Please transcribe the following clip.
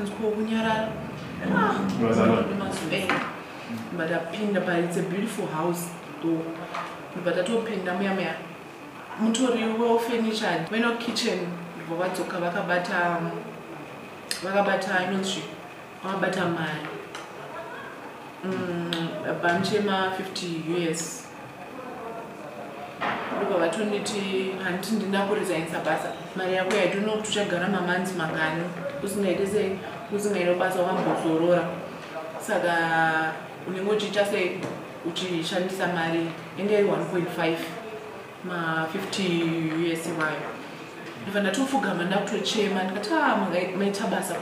kanzi kwokunyarara mazuva ndobva tapinda but its a beautiful house though. Ndobva tatopinda muya muya mutori wefurnitured weno kitchen ndobva vadzoka vakabata vakabata inonzvi vakabata mari Mm, bunch yema50 us ndobva vatonditi handiti ndinda kuresainisa basa. Mari yako yaitonoo kuti uchagara mamanzi mangani usingaite se usingaite basa wakambozorora saka unenge uchiita sei uchishandisa mari enge iri 1.5 ma50 us wayo ndobva ndatofugama ndakutochema ndikati a maita basa